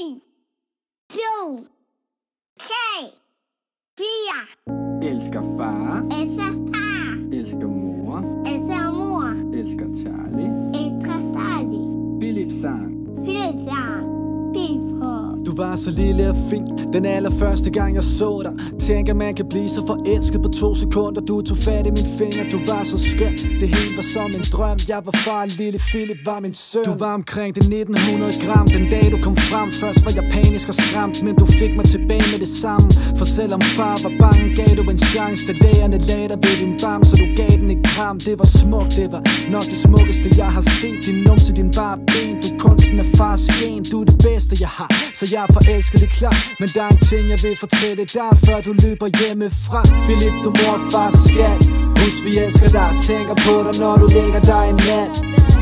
En, to, tre, fire. Elsker far, Elsker far. elsker mor, Elsker mor. elsker Charlie. Elsker Charlie. Philip sang. Flytter. Piffer. Var så lille og fin. Den allerførste gang jeg så dig Tænker man kan blive så forelsket på to sekunder. Du tog fat i min finger, du var så skøn Det hele var som en drøm. Jeg var far, lille Philip var min søn. Du var omkring det 1900 gram. Den dag du kom frem Først var jeg panisk og skræmt Men du fik mig tilbage med det samme. For selvom far var bange Gav du en chance. Da lægerne lagde dig ved din barm Så du gav den et kram. Det var smukt, det var nok det smukkeste jeg har set. Din numse, din bare ben. Du kunsten af fars gen. Du er det bedste jeg har. Så jeg er forelsket, det er klart Men der er en ting jeg vil fortælle dig Før du løber hjemmefra. Philip, du mor og far skat Husk vi elsker dig Tænker på dig når du lægger dig i nat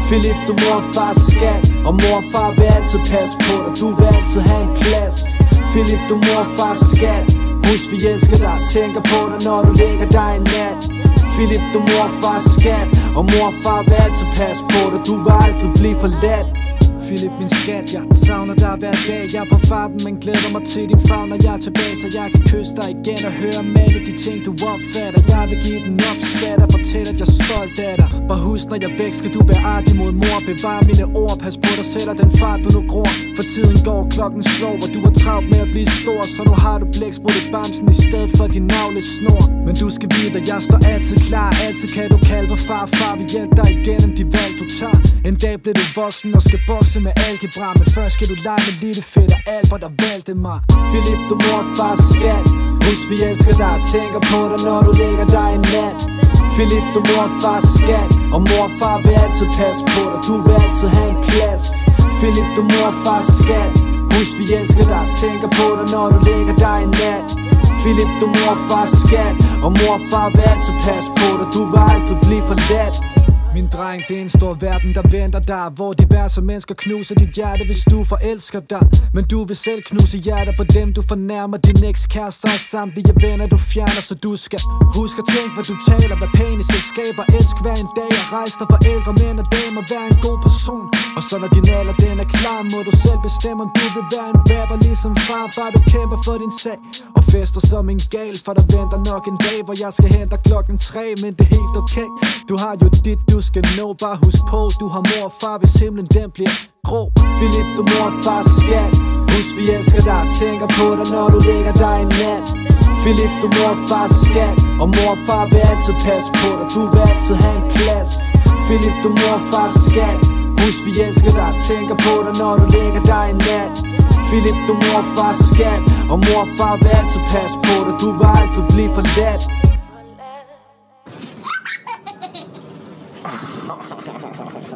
Philip, du mor og far skat Og mor og far vil altid passe på dig Du vil altid have en plads. Philip, du mor og far skat Husk vi elsker dig Tænker på dig når du lægger dig i nat Philip, du mor og far skat Og mor og far vil altid passe på dig Du vil aldrig blive forladt. Philip, min skat, jeg savner dig hver dag. Jeg er på farten, men glæder mig til din favn Når jeg er tilbage, så jeg kan kysse dig igen Og høre om alle de ting, du opfatter. Jeg vil give den op, skat og fortælle, at jeg er stolt af dig. Bare husk, når jeg væk, skal du være artig mod mor. Bevar mine ord, pas på dig selv og den far, du nu gror. For tiden går, klokken slår, og du er travlt med at blive stor. Så nu har du blæksprut i bamsen i stedet for din navle snor. Men du skal vide, at jeg står altid klar. Altid kan du kalde på far, far. Vil hjælpe dig igennem de valg, du tager. En dag bliver du voksen og skal bokse med algebra Men først skal du lege med lille fætter Albert der valgte mig Philip, du mor og fars skat. Husk vi elsker dig Tænker på dig når du lægger dig i nat. Philip, du mor og fars skat. Og mor og far vil altid passe på dig. Du vil altid have en plads. Philip, du mor og fars skat. Husk vi elsker dig Tænker på dig når du lægger dig i nat. Philip, du mor og fars skat. Og mor og far vil altid passe på dig. Du vil aldrig blive forladt min dreng, det er en stor verden, der venter dig Hvor diverse mennesker knuser dit hjerte, hvis du forelsker dig. Men du vil selv knuse hjerter på dem, du fornærmer. Din ekskærester og samtlige venner, du fjerner Så du skal huske at tænke, hvad du taler Hvad pæne selskaber, elsk hver en dag. Og rejs dig for ældre mænd og damer, vær en god person. Og så når din alder den er klar, må du selv bestemme Om du vil være en rapper ligesom far. Bare du kæmper for din sag Og fester som en gal, for der venter nok en dag Hvor jeg skal hente klokken tre, men det er helt okay. Du har jo dit, du skal nå. Bare husk på, du har mor og far Hvis himlen den bliver grå. Philip, du mor og far skat. Husk vi elsker dig Tænker på dig når du lægger dig i nat. Philip, du mor og far skat. Og mor og far vil altid passe på dig. Du vil altid have en plads. Philip, du mor og far skat. Husk vi elsker dig Tænker på dig når du lægger dig i nat. Philip, du mor og far skat. Og mor og far vil altid passe på dig. Du vil aldrig blive forladt. Thank you.